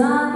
sun.